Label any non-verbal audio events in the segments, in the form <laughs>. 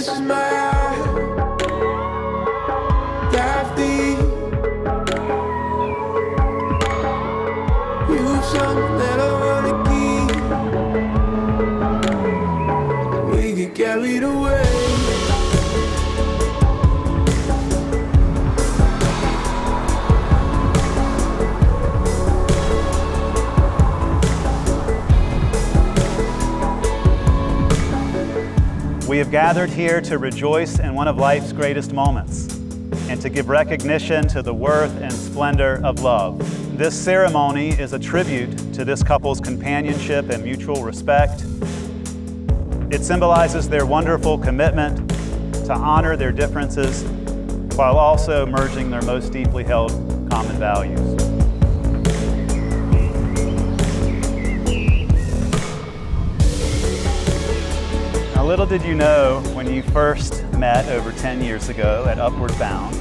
This is my. You've something that I wanna keep. We get carried away. Have gathered here to rejoice in one of life's greatest moments and to give recognition to the worth and splendor of love. This ceremony is a tribute to this couple's companionship and mutual respect. It symbolizes their wonderful commitment to honor their differences while also merging their most deeply held common values. Little did you know when you first met over 10 years ago at Upward Bound,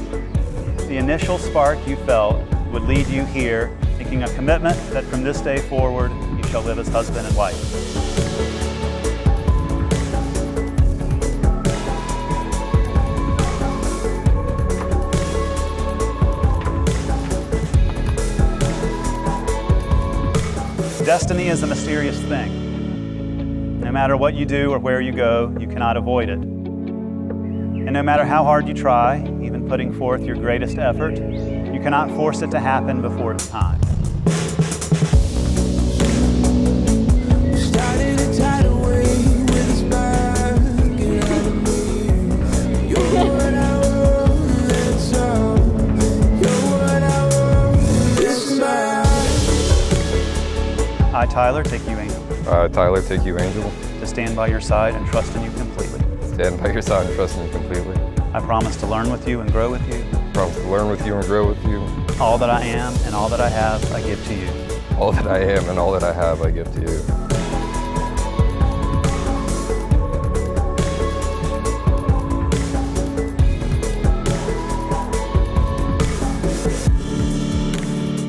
the initial spark you felt would lead you here, making a commitment that from this day forward you shall live as husband and wife. Destiny is a mysterious thing. No matter what you do or where you go, you cannot avoid it. And no matter how hard you try, even putting forth your greatest effort, you cannot force it to happen before it's time. Started a tidal wave with a spark out of me. You're what I want, that's all. You're what I want. This is my heart. I, Tyler, take you, Uh, Tyler, take you, Angel. to stand by your side and trust in you completely. Stand by your side and trust in you completely. I promise to learn with you and grow with you. Promise to learn with you and grow with you. All that I am and all that I have, I give to you. All that I am and all that I have, I give to you.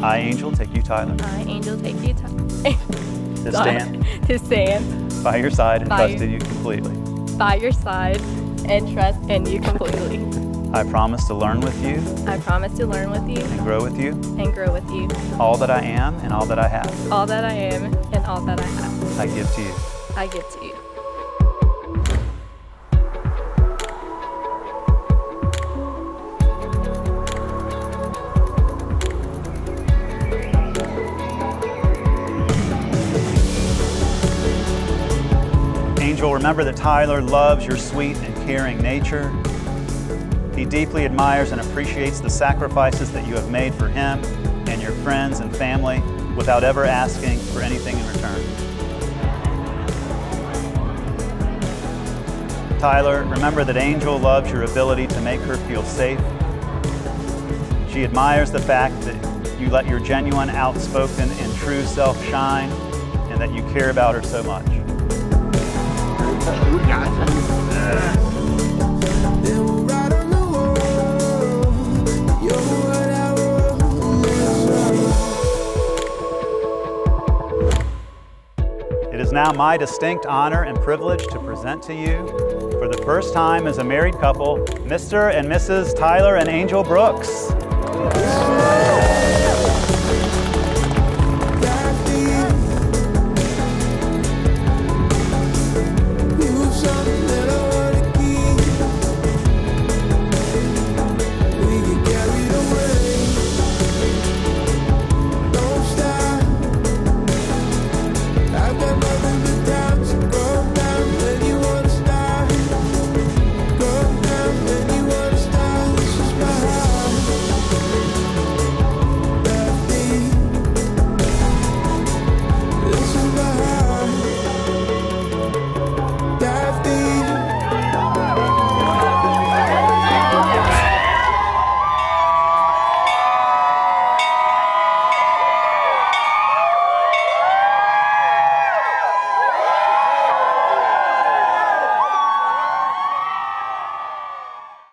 I, Angel, take you, Tyler, I, Angel, take you time <laughs> to stand to stand by your side and By trust your- in you completely. by your side and trust in you completely. I promise to learn with you I promise to learn with you and grow with you and grow with you. all that I am and all that I have, All that I am and all that I have, I give to you. I give to you. Angel, remember that Tyler loves your sweet and caring nature. He deeply admires and appreciates the sacrifices that you have made for him and your friends and family without ever asking for anything in return. Tyler, remember that Angel loves your ability to make her feel safe. She admires the fact that you let your genuine, outspoken, and true self shine, and that you care about her so much. It is now my distinct honor and privilege to present to you, for the first time as a married couple, Mr. and Mrs. Tyler and Angel Brooks.